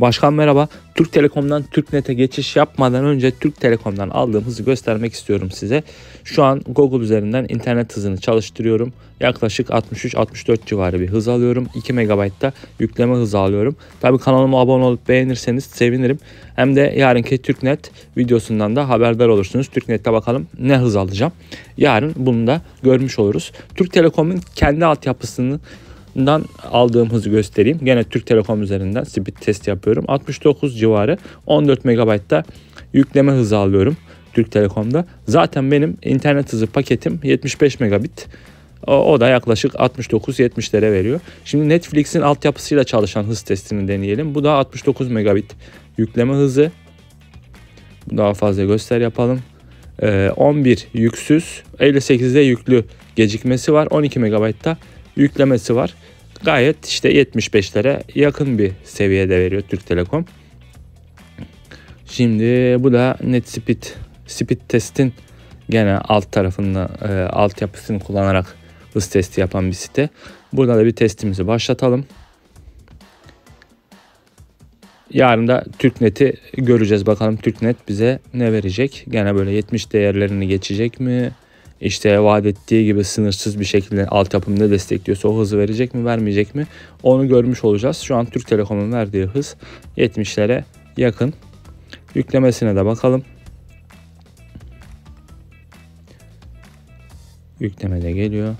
Başkan merhaba. Türk Telekom'dan TürkNet'e geçiş yapmadan önce Türk Telekom'dan aldığım hızı göstermek istiyorum size. Şu an Google üzerinden internet hızını çalıştırıyorum. Yaklaşık 63-64 civarı bir hız alıyorum. 2 MB'da yükleme hızı alıyorum. Tabi kanalıma abone olup beğenirseniz sevinirim. Hem de yarınki TürkNet videosundan da haberdar olursunuz. TürkNet'te bakalım ne hız alacağım. Yarın bunu da görmüş oluruz. Türk Telekom'un kendi altyapısını dan aldığım göstereyim. Gene Türk Telekom üzerinden speed test yapıyorum. 69 civarı 14 MB'da yükleme hızı alıyorum Türk Telekom'da. Zaten benim internet hızı paketim 75 megabit. O, da yaklaşık 69-70'lere veriyor. Şimdi Netflix'in altyapısıyla çalışan hız testini deneyelim. Bu da 69 megabit yükleme hızı. Daha fazla göster yapalım. Ee, 11 yüksüz, 58'de yüklü gecikmesi var. 12 MB'da yüklemesi var. Gayet işte 75'lere yakın bir seviyede veriyor Türk Telekom. Şimdi bu da NetSpeed Speed testin gene alt tarafında e, altyapısını kullanarak hız testi yapan bir site. Burada da bir testimizi başlatalım. Yarın da TürkNet'i göreceğiz. Bakalım TürkNet bize ne verecek? Gene böyle 70 değerlerini geçecek mi? İşte vaat ettiği gibi sınırsız bir şekilde altyapımı ne destekliyorsa o hızı verecek mi vermeyecek mi onu görmüş olacağız. Şu an Türk Telekom'un verdiği hız 70'lere yakın. Yüklemesine de bakalım. Yükleme de geliyor.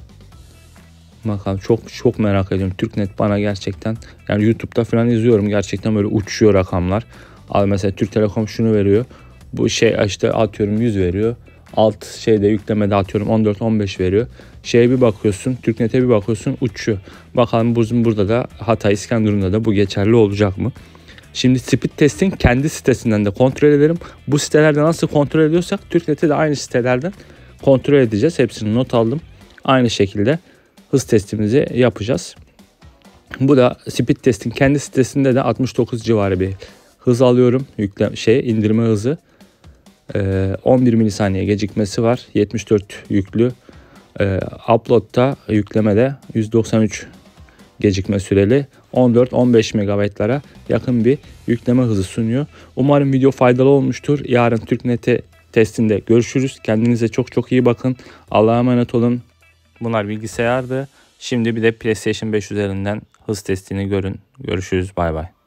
Bakalım çok çok merak ediyorum. TürkNet bana gerçekten yani YouTube'da falan izliyorum gerçekten böyle uçuyor rakamlar. Al mesela Türk Telekom şunu veriyor. Bu şey işte atıyorum 100 veriyor alt şeyde yüklemede atıyorum 14-15 veriyor. Şeye bir bakıyorsun, TürkNet'e bir bakıyorsun uçuyor. Bakalım bizim burada da Hatay İskenderun'da da bu geçerli olacak mı? Şimdi speed testing kendi sitesinden de kontrol ederim. Bu sitelerde nasıl kontrol ediyorsak TürkNet'i de aynı sitelerden kontrol edeceğiz. Hepsini not aldım. Aynı şekilde hız testimizi yapacağız. Bu da speed testing kendi sitesinde de 69 civarı bir hız alıyorum. Yükle şey indirme hızı. 11 ee, milisaniye gecikmesi var. 74 yüklü. Ee, upload'da yüklemede 193 gecikme süreli 14-15 MB'lara yakın bir yükleme hızı sunuyor. Umarım video faydalı olmuştur. Yarın TürkNet'e testinde görüşürüz. Kendinize çok çok iyi bakın. Allah'a emanet olun. Bunlar bilgisayardı. Şimdi bir de PlayStation 5 üzerinden hız testini görün. Görüşürüz. Bay bay.